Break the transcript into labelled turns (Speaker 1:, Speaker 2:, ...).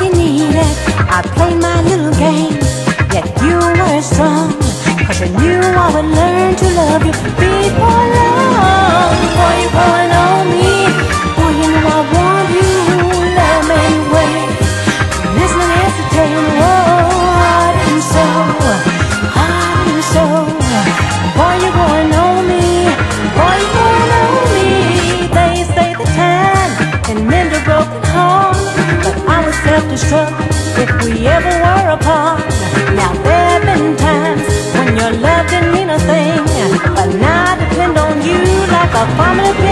Speaker 1: you needed. I played my little game, yet you were strong. Cause I knew I would learn to love you. before love your